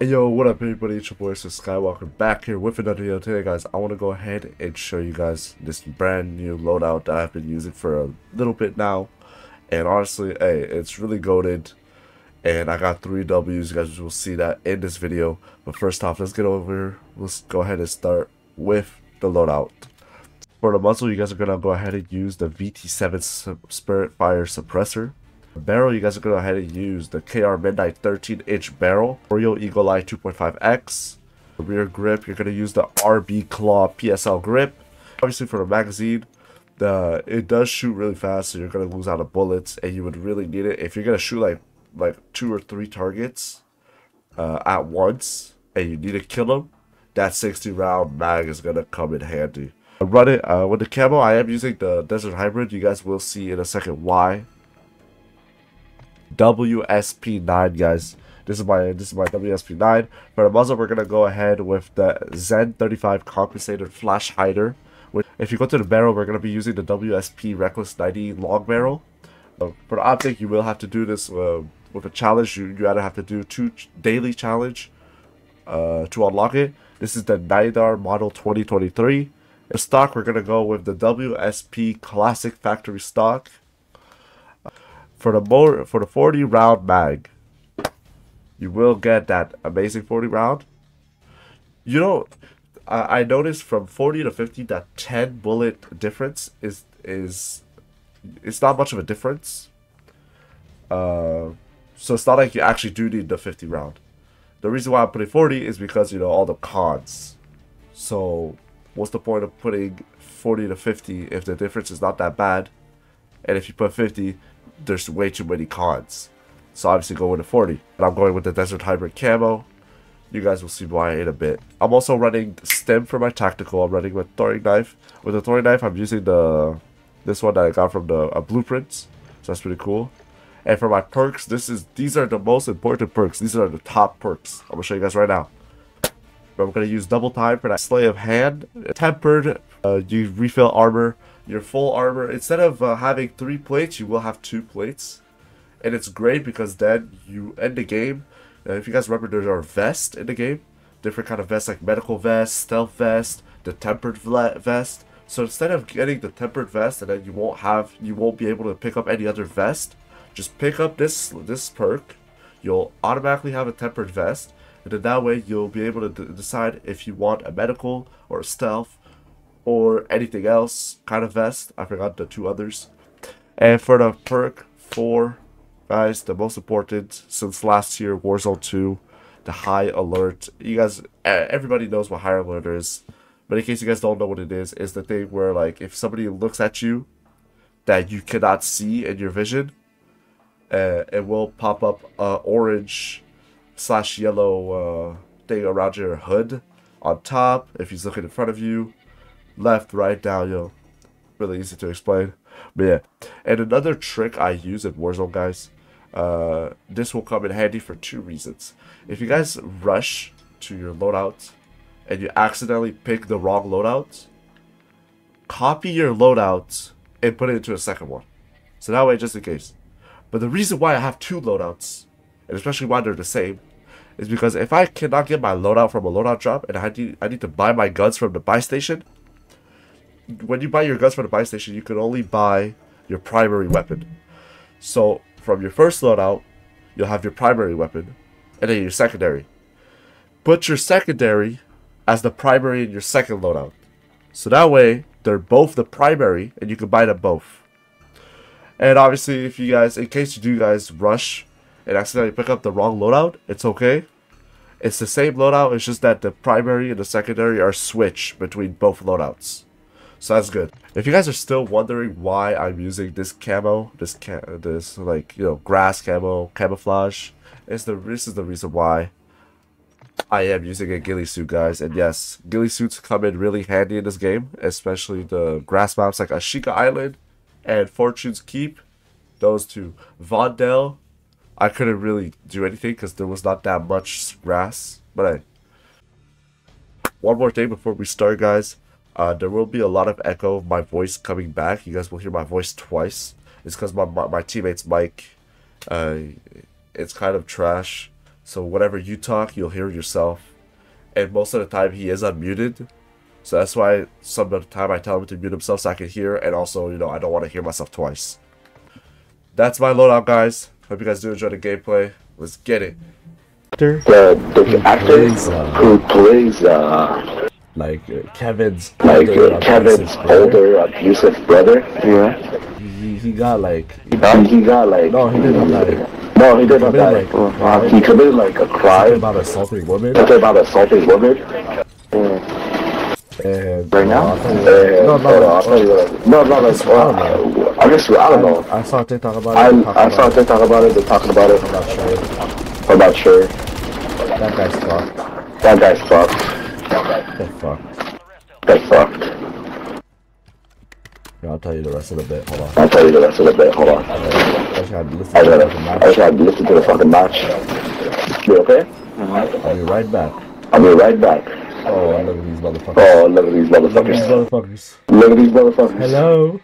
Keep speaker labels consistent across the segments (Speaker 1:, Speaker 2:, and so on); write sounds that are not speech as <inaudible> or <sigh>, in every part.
Speaker 1: Hey yo, what up everybody, it's your boy Sir Skywalker back here with another video today guys. I want to go ahead and show you guys this brand new loadout that I've been using for a little bit now. And honestly, hey, it's really goaded. And I got three W's, you guys will see that in this video. But first off, let's get over, here. let's go ahead and start with the loadout. For the muzzle, you guys are going to go ahead and use the VT7 Spirit Fire Suppressor barrel, you guys are going to go ahead and use the KR Midnight 13 inch barrel. Corio Eagleseye 2.5X. The rear grip, you're going to use the RB Claw PSL grip. Obviously for the magazine, the it does shoot really fast, so you're going to lose out of bullets, and you would really need it if you're going to shoot like like two or three targets uh, at once, and you need to kill them. That 60 round mag is going to come in handy. Run it uh, with the camo. I am using the Desert Hybrid. You guys will see in a second why. WSP9, guys. This is my this is my WSP9. For the muzzle, we're gonna go ahead with the ZEHMN35 compensated flash hider. If you go to the barrel, we're gonna be using the WSP Reckless 90 long barrel. For the optic, you will have to do this uh, with a challenge. You you either have to do two daily challenge uh, to unlock it. This is the Nydar model 2023. In stock, we're gonna go with the WSP Classic Factory stock for the more for the 40 round mag you will get that amazing 40 round. You know I, I noticed from 40 to 50 that 10 bullet difference is is it's not much of a difference. Uh so it's not like you actually do need the 50 round. The reason why i put it 40 is because you know all the cons. So what's the point of putting 40 to 50 if the difference is not that bad? And if you put 50 there's way too many cons. So obviously go with the 40. And I'm going with the Desert Hybrid Camo. You guys will see why in a bit. I'm also running Stim for my tactical. I'm running with throwing knife. With the throwing knife, I'm using the this one that I got from the uh, blueprints. So that's pretty cool. And for my perks, this is these are the most important perks. These are the top perks. I'm gonna show you guys right now. But I'm gonna use double time for that Sleight of Hand, tempered. Uh, you refill armor your full armor. Instead of uh, having three plates, you will have two plates. And it's great because then you end the game. Uh, if you guys remember, there are vests in the game. Different kind of vests like medical vest, stealth vest, the tempered vest. So instead of getting the tempered vest and then you won't have, you won't be able to pick up any other vest, just pick up this this perk. You'll automatically have a tempered vest. And then that way you'll be able to decide if you want a medical or a stealth or anything else kind of vest. I forgot the two others. And for the perk 4, guys, the most important since last year, Warzone 2, the high alert. You guys, everybody knows what high alert is. But in case you guys don't know what it is, is the thing where like if somebody looks at you that you cannot see in your vision, uh, it will pop up a orange slash yellow uh, thing around your HUD on top if he's looking in front of you left, right, down, yo. Really easy to explain. But yeah. And another trick I use in Warzone, guys, uh, this will come in handy for two reasons. If you guys rush to your loadout and you accidentally pick the wrong loadout, copy your loadout and put it into a second one. So that way, just in case. But the reason why I have two loadouts, and especially why they're the same, is because if I cannot get my loadout from a loadout drop and I need, I need to buy my guns from the buy station, when you buy your guns from the buy station, you can only buy your primary weapon. So from your first loadout, you'll have your primary weapon, and then your secondary. Put your secondary as the primary in your second loadout. So that way, they're both the primary, and you can buy them both. And obviously, if you guys, in case you do guys rush and accidentally pick up the wrong loadout, it's okay. It's the same loadout, it's just that the primary and the secondary are switched between both loadouts. So that's good. If you guys are still wondering why I'm using this camo, this ca this like you know grass camo camouflage, is the this is the reason why I am using a ghillie suit, guys. And yes, ghillie suits come in really handy in this game, especially the grass maps like Ashika Island and Fortune's Keep. Those two, Vondel. I couldn't really do anything because there was not that much grass. But hey, one more thing before we start, guys. Uh, there will be a lot of echo of my voice coming back. You guys will hear my voice twice. It's because my, my, my teammate's mic, uh, it's kind of trash. So whatever you talk, you'll hear yourself. And most of the time, he is unmuted. So that's why some of the time I tell him to mute himself so I can hear. And also, you know, I don't want to hear myself twice. That's my loadout, guys. Hope you guys do enjoy the gameplay. Let's get it.
Speaker 2: The, the actor who plays uh,
Speaker 1: Like uh, Kevin's
Speaker 2: like
Speaker 1: older,
Speaker 2: uh, Kevin's
Speaker 1: brother.
Speaker 2: older abusive brother. Yeah.
Speaker 1: He, he got like
Speaker 2: He, he got like
Speaker 1: no, he didn't like
Speaker 2: no, he did not
Speaker 1: committed,
Speaker 2: die.
Speaker 1: like,
Speaker 2: Uh, he committed like a crime.
Speaker 1: about assaulting women.
Speaker 2: Something about assaulting women. Yeah.
Speaker 1: And
Speaker 2: Right now?
Speaker 1: I'll tell you- no, no,
Speaker 2: I'll tell you what. No, no, no. uh, I guess I don't know.
Speaker 1: I, I saw a TikTok about it. talk
Speaker 2: I saw
Speaker 1: it.
Speaker 2: them talk about it. They're talking about it.
Speaker 1: I'm not sure.
Speaker 2: I'm not sure.
Speaker 1: That guy's fucked.
Speaker 2: That guy's fucked.
Speaker 1: They're fucked.
Speaker 2: That's fucked.
Speaker 1: Yeah, I'll tell you the rest of the bit. Hold on.
Speaker 2: I'll tell you the rest of the bit. Hold on.
Speaker 1: I just gotta listen to the fucking
Speaker 2: I
Speaker 1: match.
Speaker 2: gotta listen to the fucking match. You okay?
Speaker 1: I'll be right back.
Speaker 2: I'll be right back.
Speaker 1: Oh, look at these motherfuckers.
Speaker 2: Oh, look at these
Speaker 1: Look at these
Speaker 2: motherfuckers.
Speaker 1: motherfuckers.
Speaker 2: Look at these motherfuckers.
Speaker 1: Hello?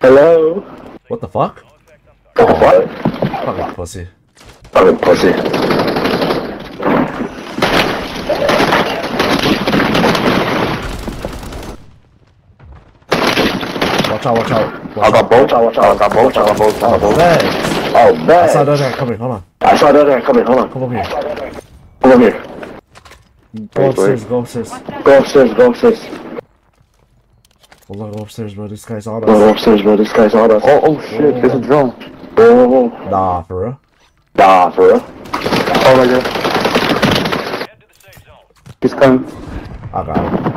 Speaker 2: Hello?
Speaker 1: What the fuck?
Speaker 2: What the fuck?
Speaker 1: Fucking pussy.
Speaker 2: Fucking pussy.
Speaker 1: Watch out, watch out. Watch
Speaker 2: I got both. I watch out. I got both. I got both. I got both.
Speaker 1: Thanks.
Speaker 2: Oh,
Speaker 1: I saw
Speaker 2: man.
Speaker 1: that guy coming. Hold on.
Speaker 2: I saw that guy coming. Hold on.
Speaker 1: Come over here.
Speaker 2: Come over here.
Speaker 1: Go
Speaker 2: Wait,
Speaker 1: upstairs.
Speaker 2: wait.
Speaker 1: Go upstairs.
Speaker 2: Go upstairs. Go upstairs.
Speaker 1: Hold on, go upstairs, bro. This guy's on us.
Speaker 2: Go
Speaker 1: us.
Speaker 2: upstairs, bro. This guy's on us. Oh, oh shit. This is drone. Oh,
Speaker 1: Nah, for real.
Speaker 2: nah, for real. Oh my god. He's coming.
Speaker 1: I got him.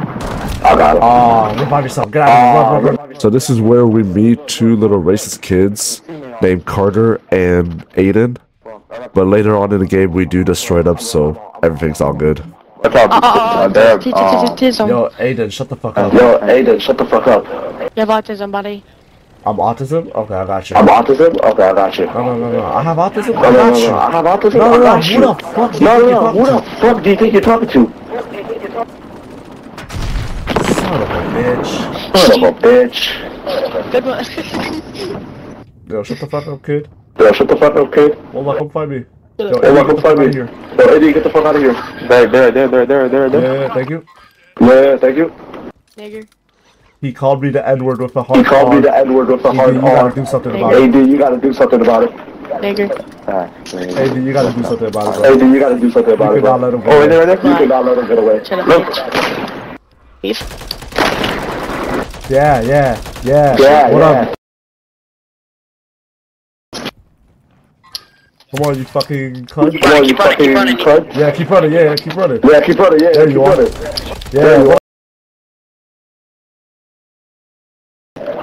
Speaker 2: I got him.
Speaker 1: Oh, revive yourself. Get out of here. Run, run, run. So this is where we meet two little racist kids named Carter and Aiden. But later on in the game, we do destroy them, so everything's all good.
Speaker 2: What's up? Uh. Uh,
Speaker 3: Autism.
Speaker 1: Yo, Aiden, shut the fuck up.
Speaker 2: Yo, Aiden, shut the fuck up.
Speaker 3: You have autism, buddy.
Speaker 1: I'm autism? Okay, I got you.
Speaker 2: I'm autism? Okay, I got you.
Speaker 1: No, no, no, no. I have autism?
Speaker 2: No,
Speaker 1: I
Speaker 2: no, no,
Speaker 1: got you.
Speaker 2: no. I have autism?
Speaker 1: No, no,
Speaker 2: I
Speaker 1: no.
Speaker 2: got
Speaker 1: Who the fuck do you think you're talking
Speaker 2: the fuck do you think you're talking to?
Speaker 1: to? Son of a bitch.
Speaker 2: Son of a bitch.
Speaker 3: Good one.
Speaker 1: Yo, shut the fuck up, kid.
Speaker 2: Yo, shut the fuck up, kid.
Speaker 1: Wallah, come find me. Yo,
Speaker 2: Hey,
Speaker 1: Eddie,
Speaker 2: welcome
Speaker 1: get the fuck
Speaker 2: find me.
Speaker 1: here.
Speaker 2: Yo, Eddie, get the fuck out of here. There, there, there, there, there, there, there.
Speaker 1: Yeah, thank you.
Speaker 2: Yeah, thank you.
Speaker 3: Nigger.
Speaker 1: He called me the N-word with a hard
Speaker 2: He called me the N-word with a
Speaker 1: AD,
Speaker 2: hard
Speaker 1: you gotta do something about it.
Speaker 2: AD, you gotta do something about it.
Speaker 3: Nigger.
Speaker 1: AD, you gotta do something about it, bro.
Speaker 2: AD, you gotta do something about
Speaker 1: You
Speaker 2: it. bro.
Speaker 1: cannot let him go
Speaker 2: Oh,
Speaker 1: away.
Speaker 2: right there, right there. You cannot let him get away.
Speaker 3: Shut up.
Speaker 2: Look.
Speaker 3: Beef.
Speaker 1: Yeah, yeah, yeah.
Speaker 2: Yeah,
Speaker 1: what
Speaker 2: yeah.
Speaker 1: up? Come on, you fucking cunt.
Speaker 2: Come on, you fucking cunt.
Speaker 1: Yeah, keep running. Yeah, yeah, keep running.
Speaker 2: Yeah, keep running. Yeah,
Speaker 1: There
Speaker 2: keep
Speaker 1: you are.
Speaker 2: running.
Speaker 1: Yeah, what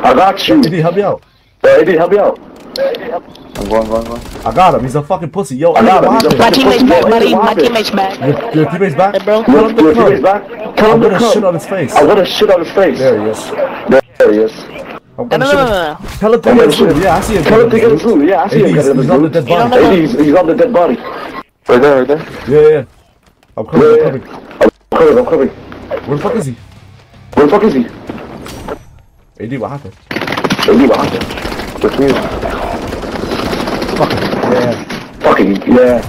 Speaker 2: I got you.
Speaker 1: AD, help me out.
Speaker 2: Yo, AD, help me out. I'm going, going, going.
Speaker 1: I got him. He's a fucking pussy. Yo,
Speaker 2: I got him. He's a
Speaker 3: My teammate's back, buddy. My teammate's back.
Speaker 1: Your, your teammate's back?
Speaker 3: Hey, bro.
Speaker 1: Tell him to
Speaker 2: Your teammate's back. Tell
Speaker 1: I'm gonna shit on his face.
Speaker 2: I'm gonna shit on his face.
Speaker 1: There he is.
Speaker 2: There he is.
Speaker 1: I'm
Speaker 3: No,
Speaker 1: gonna
Speaker 3: no,
Speaker 1: shit
Speaker 3: no,
Speaker 1: on-
Speaker 3: no, no.
Speaker 1: Tell him to get his food. Yeah, I see him.
Speaker 2: Tell him to get his
Speaker 1: food.
Speaker 2: food. Yeah, I see him
Speaker 1: he's, he's on the dead body.
Speaker 2: he's, he's on the dead body. Right there, right there.
Speaker 1: Yeah, yeah. I'm coming,
Speaker 2: Yeah,
Speaker 1: I'm coming.
Speaker 2: I'm coming, I'm coming.
Speaker 1: Where the fuck is he?
Speaker 2: Where the fuck is he?
Speaker 1: AD, what happened?
Speaker 2: AD behind him. With me.
Speaker 1: Fucking, yeah.
Speaker 2: Fucking, yeah.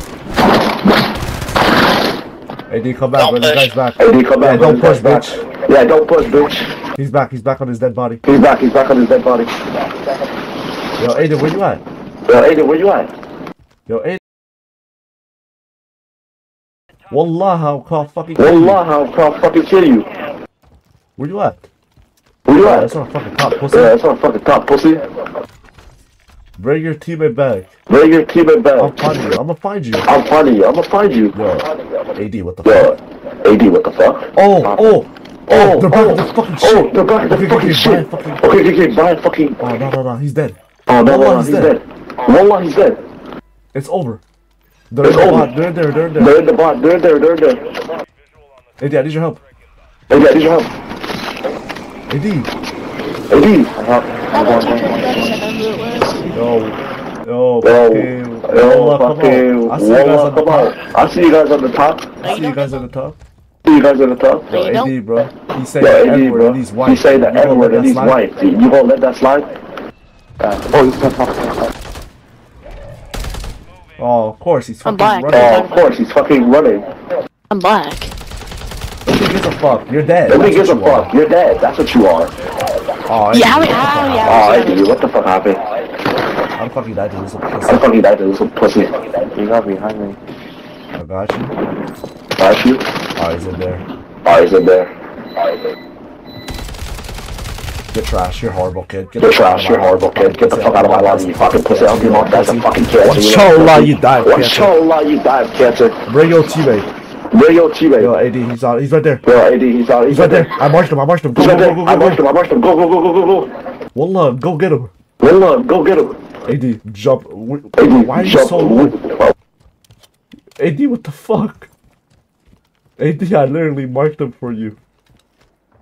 Speaker 1: AD, come back, bro. This guy's back.
Speaker 2: AD, come back.
Speaker 1: Yeah, don't push,
Speaker 2: back.
Speaker 1: bitch.
Speaker 2: Yeah, don't push, bitch.
Speaker 1: He's back. He's back on his dead body.
Speaker 2: He's back, he's back on his dead body.
Speaker 1: Yo, Aiden, where you at?
Speaker 2: Yo, Aiden, where you at?
Speaker 1: Yo, Aiden. Wallah, I'll call fucking.
Speaker 2: Wallah, I'll I'll fucking kill you.
Speaker 1: Where you at?
Speaker 2: Where you
Speaker 1: Yeah,
Speaker 2: at?
Speaker 1: that's not a fucking cop, pussy.
Speaker 2: Yeah, that's not fucking top, pussy.
Speaker 1: Bring your teammate back.
Speaker 2: Bring your teammate back.
Speaker 1: I'll
Speaker 2: back.
Speaker 1: find you. I'm gonna find you.
Speaker 2: I'll find you. I'm gonna find you.
Speaker 1: Yo, AD, what the
Speaker 2: Yo,
Speaker 1: fuck?
Speaker 2: AD, what the fuck?
Speaker 1: Oh, oh, oh, they're back
Speaker 2: oh,
Speaker 1: at the fucking
Speaker 2: Oh,
Speaker 1: shit.
Speaker 2: they're back at the
Speaker 1: Okay,
Speaker 2: fucking
Speaker 1: okay,
Speaker 2: shit.
Speaker 1: Fucking-
Speaker 2: Okay, okay, okay, Brian fucking.
Speaker 1: Oh, no, no, no, he's dead.
Speaker 2: Oh, no, no,
Speaker 1: Wallah,
Speaker 2: no,
Speaker 1: he's
Speaker 2: he's
Speaker 1: dead.
Speaker 2: dead. Wallah, he's dead.
Speaker 1: It's over. They're
Speaker 2: It's
Speaker 1: in the
Speaker 2: over.
Speaker 1: bot. They're there. They're there.
Speaker 2: They're in the bot. They're there. They're there.
Speaker 1: AD, I need your help.
Speaker 2: Hey, yeah, need your help.
Speaker 1: AD.
Speaker 2: AD.
Speaker 3: I thought you told me I knew it was.
Speaker 1: Yo, yo,
Speaker 2: Yo,
Speaker 1: fucking,
Speaker 2: yo,
Speaker 1: Wallah, come
Speaker 2: fucking.
Speaker 1: on. I see you guys on the
Speaker 2: come on.
Speaker 1: top.
Speaker 2: I see you guys on the top.
Speaker 1: I see you guys on the top.
Speaker 2: You guys on the top.
Speaker 1: Yo. AD, bro. He's saying
Speaker 2: Yo,
Speaker 1: the
Speaker 2: AD,
Speaker 1: N-word
Speaker 2: bro.
Speaker 1: and he's white.
Speaker 2: He's saying the N-word and
Speaker 1: that
Speaker 2: he's
Speaker 1: slide?
Speaker 2: white. You gonna let that slide? Uh, oh, he's gonna talk.
Speaker 1: Oh, of course he's
Speaker 3: I'm
Speaker 1: fucking
Speaker 3: black.
Speaker 1: running.
Speaker 2: Oh, of course, he's fucking running.
Speaker 3: I'm black.
Speaker 1: Nobody gives a fuck. You're dead.
Speaker 2: Nobody gives a
Speaker 1: you are.
Speaker 2: fuck. You're dead. That's what you are.
Speaker 1: Oh,
Speaker 3: Yeah, how many, how many
Speaker 2: Oh,
Speaker 3: hours?
Speaker 2: I
Speaker 3: you
Speaker 2: do. What the fuck happened?
Speaker 1: I'm fucking dead to this
Speaker 2: I
Speaker 1: pussy.
Speaker 2: fucking died to this little pussy. You got behind me.
Speaker 1: I got you.
Speaker 2: Got you?
Speaker 1: He's in there.
Speaker 2: He's in there.
Speaker 1: You're trash. You're horrible, kid. Get
Speaker 2: You're
Speaker 1: the fuck out of
Speaker 2: trash. You're horrible, kid. Get the fuck out of my life, you fucking pussy. I'll be my that's a fucking cancer. you know?
Speaker 1: Inshallah, you die of
Speaker 2: Well,
Speaker 1: cancer.
Speaker 2: Inshallah, you die of cancer.
Speaker 1: Bring your teammate.
Speaker 2: Where your teammate?
Speaker 1: Yo, AD, he's on. He's right there.
Speaker 2: Yo, AD, he's out.
Speaker 1: He's right there. I marched him. I marched him. Go,
Speaker 2: He's
Speaker 1: go,
Speaker 2: right
Speaker 1: go,
Speaker 2: there.
Speaker 1: go,
Speaker 2: I marched him. I marched him. Go, go, go, go, go, go.
Speaker 1: Wallah, go get him.
Speaker 2: Wallah, go get him.
Speaker 1: AD, jump.
Speaker 2: AD,
Speaker 1: Why are you
Speaker 2: jump.
Speaker 1: so low? AD, what the fuck? AD, I literally marked him for you.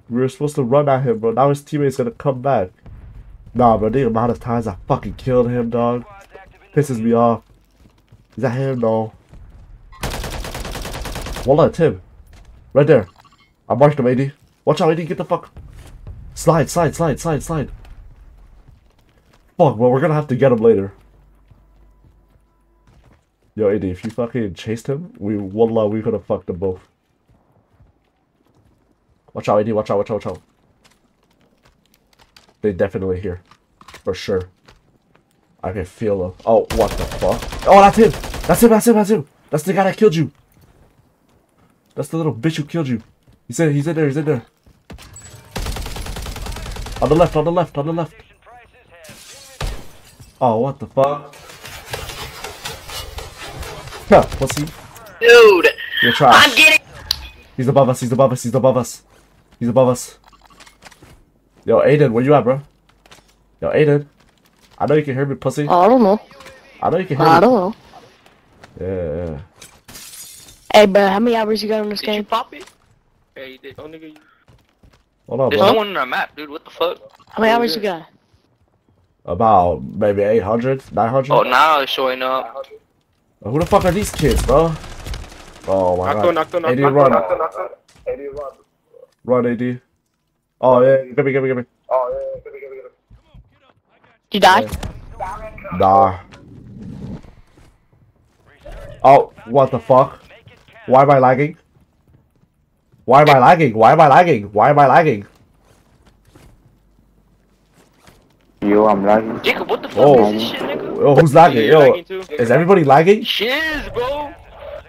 Speaker 1: We were supposed to run at him, bro. Now his teammate's gonna come back. Nah, bro, the amount of times I fucking killed him, dog, pisses me off. Is that him? No. Wallah, it's him. Right there. I marked him, AD. Watch out, AD, get the fuck. Slide, slide, slide, slide, slide. Fuck, well, we're gonna have to get him later. Yo, AD, if you fucking chased him, we, wallah, we could have fucked them both. Watch out, AD, watch out, watch out, watch out. They definitely here. For sure. I can feel them. Oh, what the fuck? Oh, that's him! That's him, that's him, that's him! That's the guy that killed you! That's the little bitch who killed you. He's in, he's in there, he's in there. On the left, on the left, on the left. Oh, what the fuck? Huh, pussy.
Speaker 4: Dude,
Speaker 1: You're trash.
Speaker 4: I'm getting.
Speaker 1: He's above us, he's above us, he's above us. He's above us. Yo, Aiden, where you at, bro? Yo, Aiden. I know you can hear me, pussy.
Speaker 3: Oh, I don't know.
Speaker 1: I know you can hear oh,
Speaker 3: I
Speaker 1: me.
Speaker 3: don't know.
Speaker 1: Yeah, yeah.
Speaker 3: Hey, bro, how many hours you got on this
Speaker 4: Did you
Speaker 3: game?
Speaker 4: pop it? Yeah, you did. Oh, nigga, you...
Speaker 1: Hold on,
Speaker 4: There's
Speaker 1: bro.
Speaker 4: no one on our map, dude. What the fuck?
Speaker 3: How many hours you got?
Speaker 1: About maybe 800, 900?
Speaker 4: Oh, now it's showing up.
Speaker 1: Who the fuck are these kids, bro? Oh my
Speaker 5: Knocked on,
Speaker 1: god.
Speaker 5: knocked on,
Speaker 1: AD,
Speaker 5: knocked on,
Speaker 1: run.
Speaker 5: knocked on, knocked on. Eddie, run.
Speaker 1: Run, AD. Oh, yeah, give me, give me, give me.
Speaker 5: Oh, yeah, yeah, give me, give me, give me.
Speaker 3: You die?
Speaker 1: Nah. Oh, what the fuck? Why am I lagging? Why am I lagging? Why am I lagging? Why am I lagging?
Speaker 2: Yo, I'm lagging.
Speaker 4: Jacob, what the fuck
Speaker 1: Oh.
Speaker 4: is this shit, nigga?
Speaker 1: Oh, who's lagging? Yo,
Speaker 5: lagging too?
Speaker 1: is everybody lagging?
Speaker 4: Shiz, bro.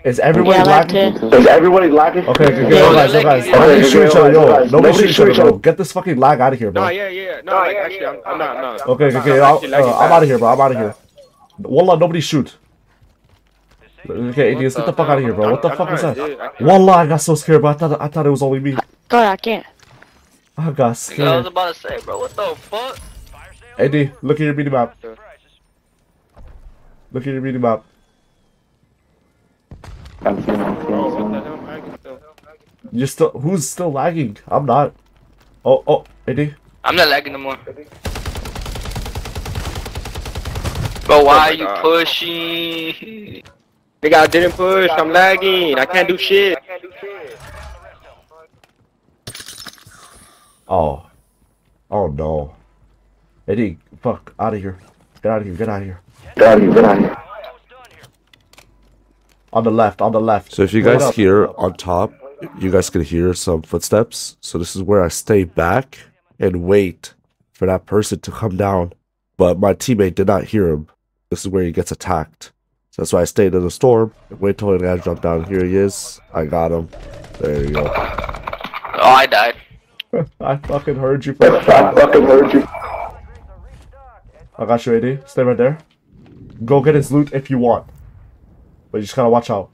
Speaker 1: Is everybody
Speaker 3: Yeah, like
Speaker 1: lagging?
Speaker 2: Is everybody lagging?
Speaker 1: Okay, okay, okay,
Speaker 4: Yeah,
Speaker 1: yo, guys, yo, guys.
Speaker 4: lagging.
Speaker 1: Nobody shoot each other, yo. Nobody
Speaker 2: Nobody
Speaker 1: shoot each other, bro. Get this fucking lag out of here,
Speaker 5: No,
Speaker 1: bro.
Speaker 5: yeah, yeah. No, like, actually, I'm, I'm not, no.
Speaker 1: Okay, okay,
Speaker 5: I'm
Speaker 1: okay. I'll-
Speaker 5: actually lagging
Speaker 1: uh, I'm out of here, bro. I'm out of here. Wallah, nobody shoot. Okay, idiots, get the fuck out of here, bro. What the fuck
Speaker 5: is
Speaker 1: that?
Speaker 5: dude. I
Speaker 1: Wallah, I got so scared, bro. I thought, I thought it was only me.
Speaker 3: God, I can't.
Speaker 1: I got
Speaker 4: Nigga, I was
Speaker 1: scared.
Speaker 4: about to say, bro. What the fuck?
Speaker 1: AD, look at your mini map. Look at your mini map.
Speaker 2: I'm seeing, I'm seeing,
Speaker 5: Oh,
Speaker 2: I'm
Speaker 5: what
Speaker 2: seeing.
Speaker 5: the hell? I'm lagging.
Speaker 1: You're still. Who's still lagging? I'm not. Oh, oh, AD.
Speaker 4: I'm not lagging no more. Bro, why oh
Speaker 5: my
Speaker 4: are you
Speaker 5: God.
Speaker 4: pushing?
Speaker 5: Nigga, I didn't push. I'm lagging. I can't do shit.
Speaker 1: Oh. Oh no. AD, fuck, out of here. Get out of here, get out of here.
Speaker 2: Get out of here, get out of here.
Speaker 1: On the left, on the left.
Speaker 6: So if you guys
Speaker 1: up.
Speaker 6: hear on top, you guys can hear some footsteps. So this is where I stay back and wait for that person to come down. But my teammate did not hear him. This is where he gets attacked. So that's why I stayed in the storm. Wait till the guy jumped down. Here he is. I got him. There you go.
Speaker 4: Oh, I died. <laughs>
Speaker 1: I fucking heard you. Bro.
Speaker 2: I fucking heard you.
Speaker 1: I got you, AD. Stay right there. Go get his loot if you want. But you just gotta watch out.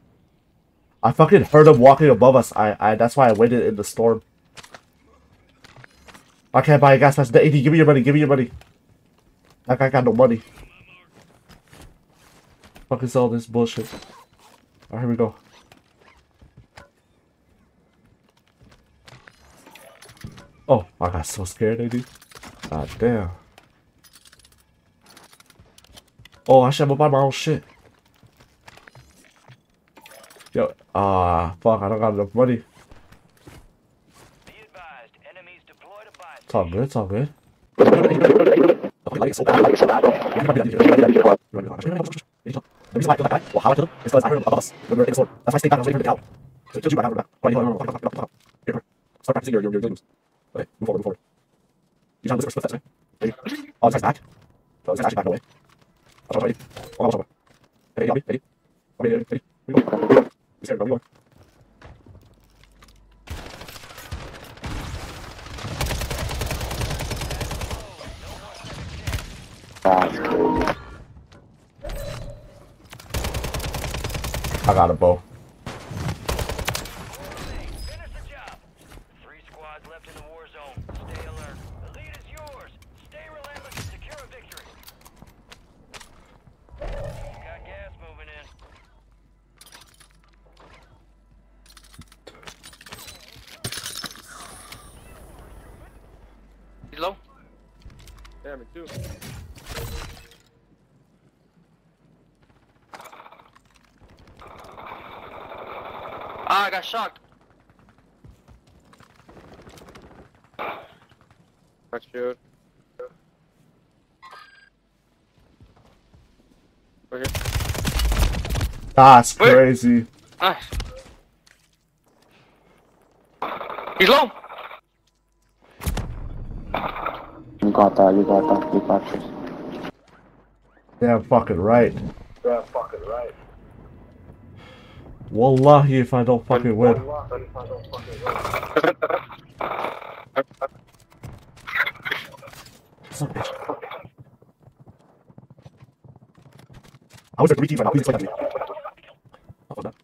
Speaker 1: I fucking heard him walking above us. I, I that's why I waited in the storm. I can't buy a gas mask. AD, give me your money. Give me your money. That guy got no money. Fuck is all this bullshit. Alright, here we go. Oh, I got so scared, AD. God damn. Oh, I should have bought my own shit. Yo, ah, fuck, I don't got enough money. It's all good, it's all good. Okay, move forward, move forward. You to listen for footsteps, right? Oh, this back. Oh, this actually back away. I got a Bo.
Speaker 7: Finish the job. Three squads left in the war zone. Stay alert. The lead is yours. Stay relentless and secure a victory. Got gas moving in.
Speaker 4: He's low.
Speaker 5: Damn it, too.
Speaker 4: Ah, I got shocked.
Speaker 5: Not sure. Over here.
Speaker 1: That's
Speaker 4: Wait.
Speaker 1: crazy.
Speaker 4: Nice. He's low.
Speaker 2: You got that, you got that, you got this.
Speaker 1: Damn fucking right.
Speaker 2: Yeah, fucking right.
Speaker 1: Wallahi, if I don't fucking win. Son of a bitch. I was there three teams right now. Please explain that to me. Fuck that.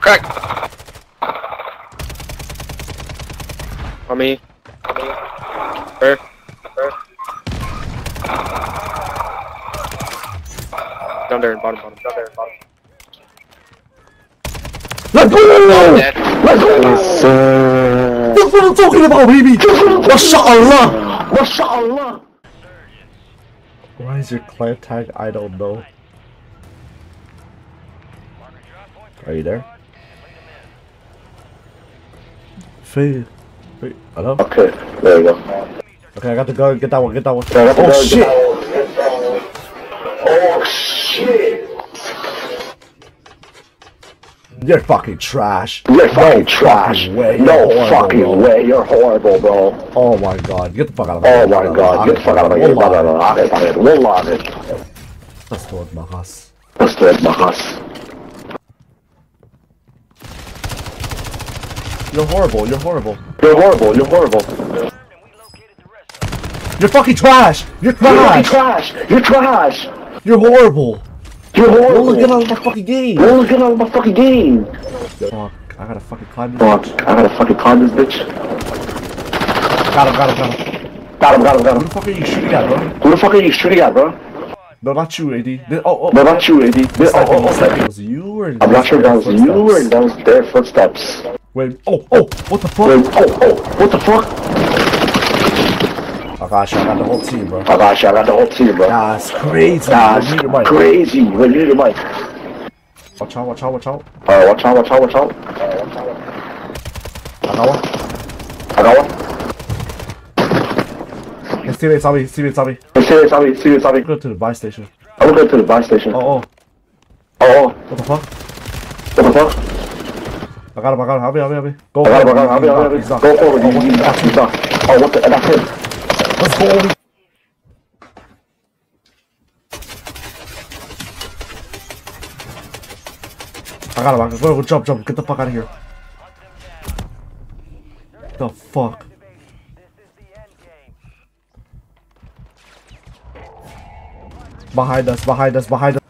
Speaker 4: Crack.
Speaker 5: On me. Down there, bottom, bottom. Down there, bottom.
Speaker 1: Let's go! Let's go!
Speaker 2: Yes.
Speaker 1: That's what I'm talking about, baby! MashaAllah!
Speaker 2: MashaAllah.
Speaker 1: Why is your clan tag? I don't know. Are you there? Faye. Wait, hello?
Speaker 2: Okay, there you go.
Speaker 1: Okay, I got the gun. Get that one. Get that one.
Speaker 2: I
Speaker 1: Oh shit!
Speaker 2: Oh shit!
Speaker 1: You're fucking trash.
Speaker 2: You're fucking
Speaker 1: No
Speaker 2: trash.
Speaker 1: fucking way.
Speaker 2: No
Speaker 1: horrible,
Speaker 2: fucking
Speaker 1: bro.
Speaker 2: way. You're horrible, bro.
Speaker 1: Oh my god. Get the fuck out of
Speaker 2: Oh my god. Get the fuck out of here.
Speaker 1: Wallahi.
Speaker 2: Wallahi.
Speaker 1: That's what my house.
Speaker 2: That's my house.
Speaker 1: You're horrible. You're horrible.
Speaker 2: You're horrible. You're horrible.
Speaker 7: And we located the rest of them.
Speaker 1: You're fucking trash. You're
Speaker 2: You're fucking
Speaker 1: trash.
Speaker 2: trash. You're trash.
Speaker 1: You're horrible.
Speaker 2: You're
Speaker 1: Roll get
Speaker 2: horrible.
Speaker 1: out of my fucking game.
Speaker 2: Roll get out of my fucking game.
Speaker 1: Fuck. I gotta fucking climb this.
Speaker 2: Fuck. I gotta fucking climb this bitch.
Speaker 1: Got him. Got him. Got him.
Speaker 2: Got him. Got him. Got him.
Speaker 1: Who the fuck are you shooting at, bro?
Speaker 2: Who the fuck are you shooting at, bro?
Speaker 1: No, not you, AD. Th- Oh, oh.
Speaker 2: No, not you, AD. Oh, oh, oh.
Speaker 1: sniping. Was you or?
Speaker 2: I'm not sure if that was you or
Speaker 1: footsteps?
Speaker 2: that was their footsteps.
Speaker 1: Wait. Oh, oh. What the fuck?
Speaker 2: Wait, oh, oh, what the fuck?
Speaker 1: Oh I got the whole team, bro.
Speaker 2: Oh I got the whole team, bro.
Speaker 1: That's crazy.
Speaker 2: That's
Speaker 1: Mute your mic.
Speaker 2: crazy. Wait, mute your mic.
Speaker 1: Watch out, watch out, watch out.
Speaker 2: Alright, watch out, watch out, watch out.
Speaker 1: I got one.
Speaker 2: I got one.
Speaker 1: Teammates on me, his teammates on me.
Speaker 2: Hey, serious, Abby, serious, Abby.
Speaker 1: Go to the buy station.
Speaker 2: I'm gonna go to the buy station.
Speaker 1: Oh,
Speaker 2: Oh,
Speaker 1: oh.
Speaker 2: oh,
Speaker 1: What the fuck?
Speaker 2: what the fuck?
Speaker 1: I got him, I got him. Help me, help me, help me. Go,
Speaker 2: I got him,
Speaker 1: go,
Speaker 2: I got him,
Speaker 1: he's
Speaker 2: Abby,
Speaker 1: knocked,
Speaker 2: Abby.
Speaker 1: he's knocked.
Speaker 2: Go forward,
Speaker 1: Oh,
Speaker 2: he's,
Speaker 1: what
Speaker 2: he's
Speaker 1: the
Speaker 2: knocked,
Speaker 1: fuck?
Speaker 2: he's knocked. Oh, what the, that's him.
Speaker 1: Let's go. I got got him. Go, go, jump, jump. Get the fuck out of here. The fuck? Behind us, behind us, behind us.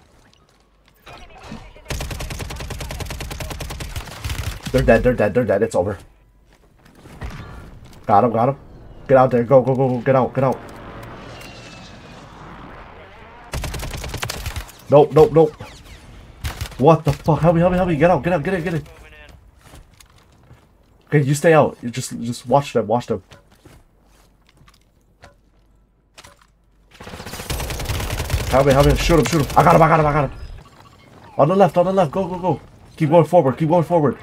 Speaker 1: They're dead, they're dead, they're dead. It's over. Got him, got him. Get out there. Go, go, go, go. Get out, get out. Nope, nope, nope. What the fuck? Help me, help me, help me. Get out, get out, get in, get in. Okay, you stay out. You just just watch them, watch them. Help me, help me. Shoot him, shoot him. I got him, I got him, I got him. On the left, on the left. Go, go, go. Keep going forward, keep going forward.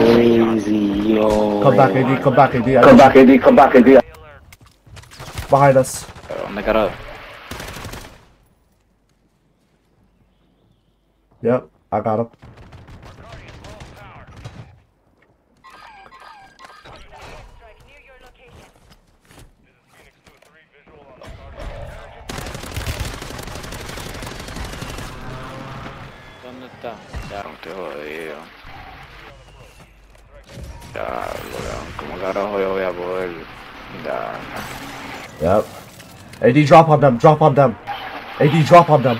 Speaker 2: Crazy, Yo.
Speaker 1: Come back, AD. Come back, AD.
Speaker 2: Come back, AD. Come back, AD.
Speaker 1: Behind us.
Speaker 4: ¿Dónde carajo?
Speaker 1: Yep, I got him. AD, drop on them. Drop on them. AD, drop on them.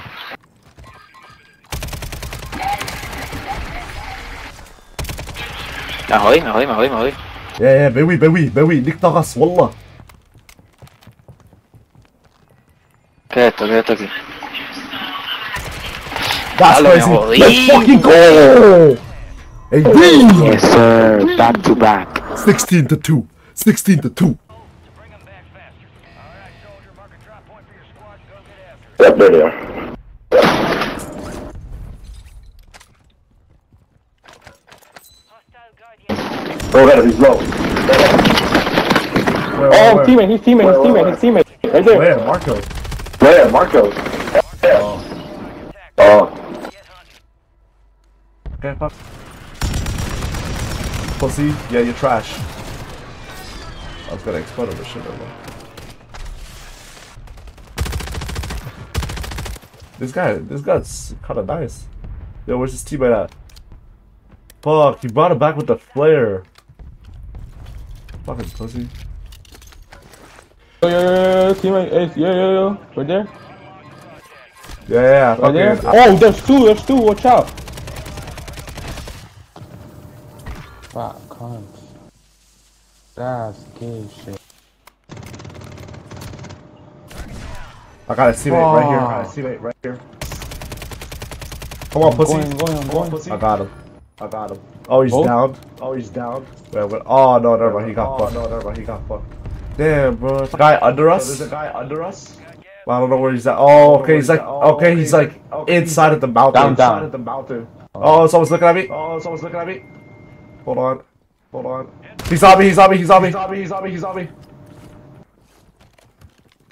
Speaker 4: Me jodí, me jodí, me jodí, me jodí.
Speaker 1: Yeah, yeah, بوي بوي بوي ليك طغس والله.
Speaker 4: ¿Qué es esto? ¿Qué es esto aquí?
Speaker 1: That's
Speaker 4: Dale, me
Speaker 1: crazy.
Speaker 4: jodí.
Speaker 1: Let's fucking go. AD.
Speaker 2: Yes, sir. Back to back.
Speaker 1: 16 to 2. 16 to 2.
Speaker 2: Yep, there they are. Oh, God, he's low.
Speaker 1: Where,
Speaker 5: Oh,
Speaker 1: where,
Speaker 5: teammate, he's teammate, his
Speaker 2: Where, where,
Speaker 5: teammate, his teammate. Right there.
Speaker 1: Where, Marco?
Speaker 2: Where? Marcos. Oh. oh.
Speaker 1: Okay, fuck. Pussy, yeah, you're trash. I was gonna explode on this shit over. This guy, this guy's kinda nice. Yo, where's his teammate at? Fuck, he brought it back with the flare. Fucking pussy.
Speaker 5: Yo, yo, yo, yo, yo, teammate, hey, yo, yo, yo, right there,
Speaker 1: Yeah, yeah, yeah.
Speaker 5: right there. Oh, there's two, there's two, watch out. Fuck, cunt. That's gay shit.
Speaker 1: I got a teammate right here. I got a teammate right here. Come on, pussy.
Speaker 5: Going, going, I'm going.
Speaker 1: I got him. I got him. Oh, he's
Speaker 5: Both?
Speaker 1: down. Oh, he's down. Wait, wait. Oh, no, never mind. He got oh, fucked. No, never mind. He got fucked. Damn, bro. There's a guy under us. there's a guy under us. I don't know where he's at. Oh, oh okay. He's like, okay. He's like inside of the mountain.
Speaker 5: Down, down.
Speaker 1: Inside of the mountain. Oh, someone's looking at me. Oh, someone's looking at me. Hold on. Hold on. He's on me. He's on me. He's on me. He's on me. He's on me. He's on me.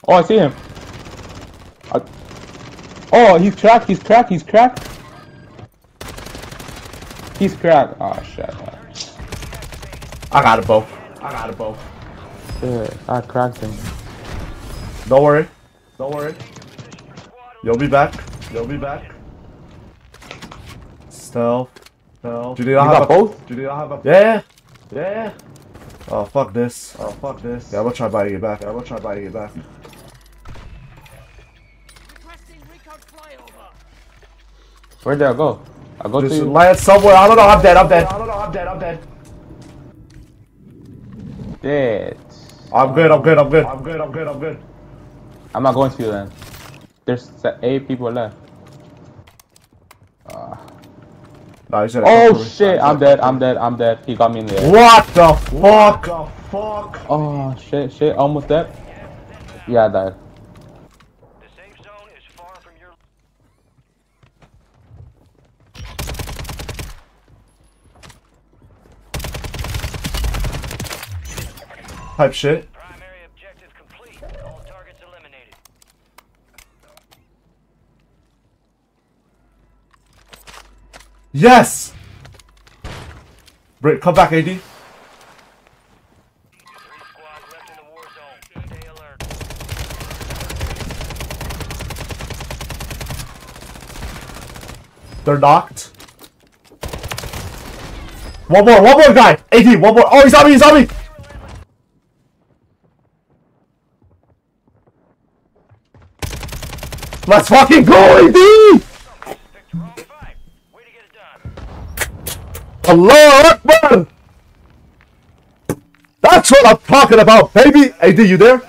Speaker 5: Oh, I see him. I... Oh, he's cracked, he's cracked, he's cracked. He's cracked. Oh, shit.
Speaker 1: I got it, both. I got it, both.
Speaker 5: Yeah, I cracked him.
Speaker 1: Don't worry. Don't worry. You'll be back. You'll be back. Stealth. Stealth. Do you
Speaker 5: You
Speaker 1: not
Speaker 5: got
Speaker 1: have a
Speaker 5: both?
Speaker 1: Do you not have a Yeah. Yeah. Oh fuck this. Oh fuck this. Yeah, I'm gonna try buying it back. Yeah, I'm gonna try buying it back.
Speaker 5: Where did I go? I go to
Speaker 1: Just
Speaker 5: you.
Speaker 1: land somewhere. I don't know. I'm dead. I'm dead. I don't know. I'm dead. I'm dead.
Speaker 5: Dead.
Speaker 1: I'm good. I'm good. I'm good. I'm good. I'm good. I'm good.
Speaker 5: I'm not going to you then. There's eight people left.
Speaker 1: No,
Speaker 5: Oh shit, I'm dead, I'm dead, I'm dead. He got me in the air.
Speaker 1: What the fuck? the fuck?
Speaker 5: Oh shit, shit, almost dead. Yeah, I died.
Speaker 7: The safe zone is far from your
Speaker 1: Type shit.
Speaker 7: primary objective complete. All targets eliminated.
Speaker 1: Yes. Brit, come back, AD.
Speaker 7: Three squads left in the war zone. Stay alert.
Speaker 1: They're knocked. One more, one more guy. AD, one more. Oh, he's on me, he's on me. Let's fucking go, AD!
Speaker 7: Picked the wrong fight. Way to get it done.
Speaker 1: Allah Akbar! That's what I'm talking about, baby! AD, you there?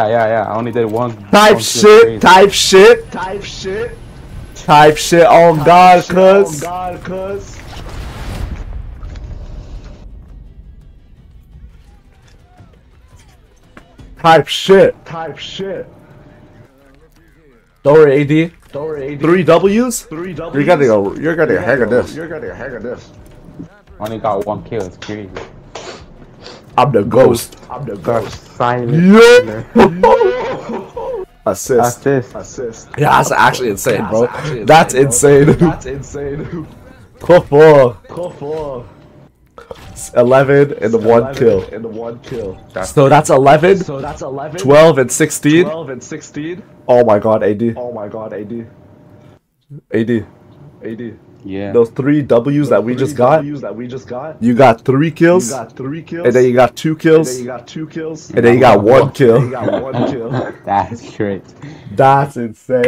Speaker 5: Yeah, yeah, yeah. I only did one.
Speaker 1: Type
Speaker 5: one
Speaker 1: shit,
Speaker 5: kill.
Speaker 1: type shit, type shit, type shit on God, cuz. God, cuz. Type shit, type shit. Don't AD. Don't AD. Three W's? Three W's. You're getting a, you're getting a hang of this. You're getting a hang of this.
Speaker 5: Only got one kill. It's crazy.
Speaker 1: I'm the ghost.
Speaker 8: I'm the ghost. Silent.
Speaker 1: Yo! <laughs> Assist.
Speaker 8: Assist.
Speaker 9: Assist.
Speaker 1: Yeah, that's actually insane, bro.
Speaker 9: actually
Speaker 1: That's
Speaker 9: insane,
Speaker 1: insane.
Speaker 9: That's insane.
Speaker 1: Four,
Speaker 9: Go for
Speaker 1: 11 and the one kill.
Speaker 9: and the one kill.
Speaker 1: So that's 11,
Speaker 9: So that's 11,
Speaker 1: 12, and 16.
Speaker 9: 12 and 16.
Speaker 1: Oh my god, AD.
Speaker 9: Oh my god, AD.
Speaker 1: AD.
Speaker 9: AD.
Speaker 5: Yeah.
Speaker 1: Those three W's that we
Speaker 9: Three
Speaker 1: just got,
Speaker 9: W's that we just got.
Speaker 1: you got three kills.
Speaker 9: You got three kills.
Speaker 1: and then you got two
Speaker 9: and
Speaker 1: kills,
Speaker 9: then you got two kills.
Speaker 1: and then you got one
Speaker 9: And then you
Speaker 1: kill.
Speaker 9: got one kill. <laughs>
Speaker 5: That's great.
Speaker 1: That's insane.